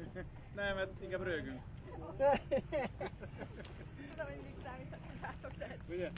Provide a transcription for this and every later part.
Nem, mert inkább rögünk. Tudom, hogy mindig számítani rátok, de Ugye?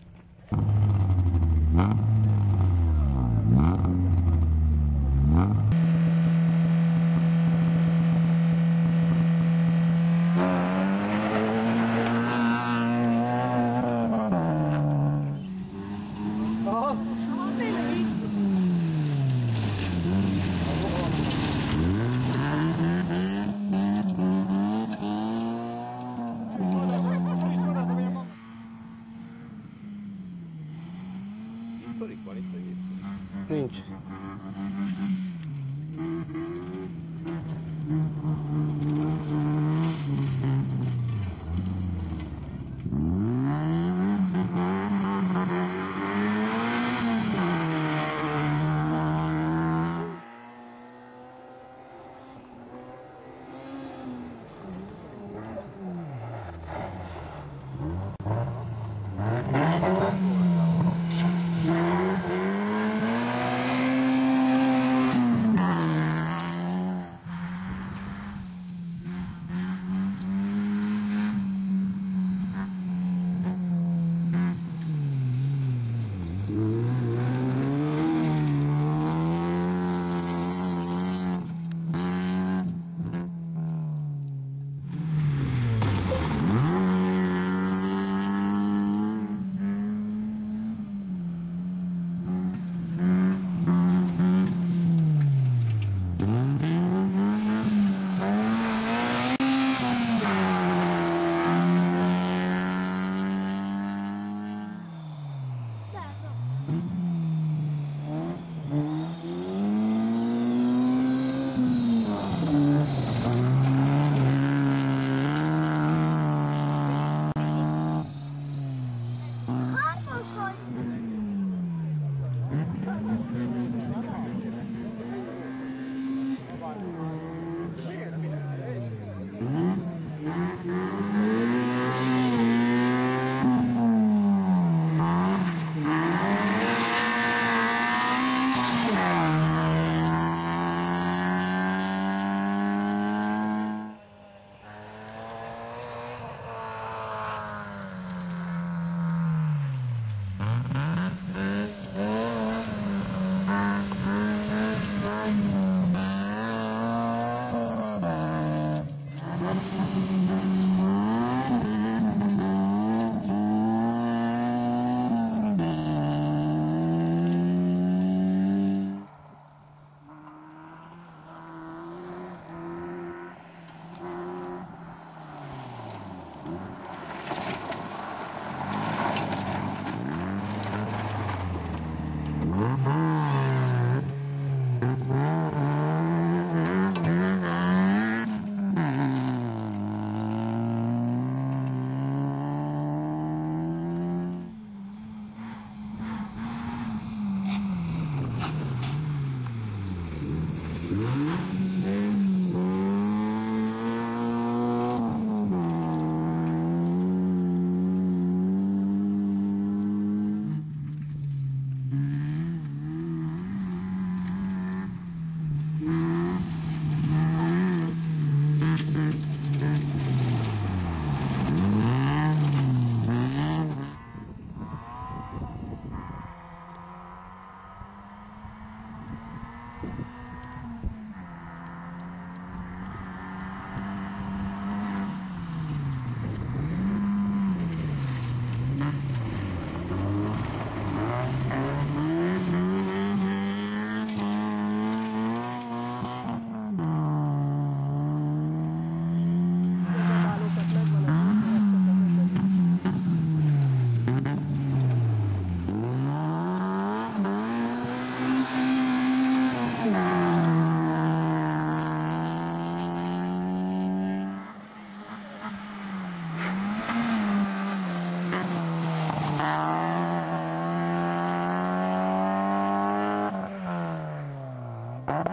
Thank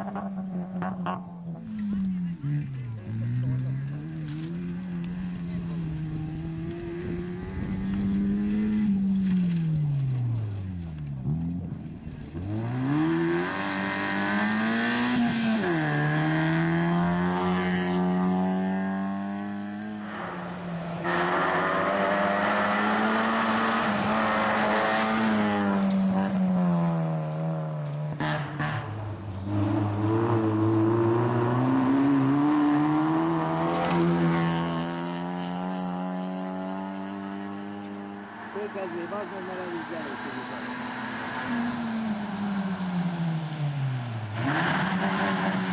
you. Fölkezdő, bazd meg, mert elég előtt Thank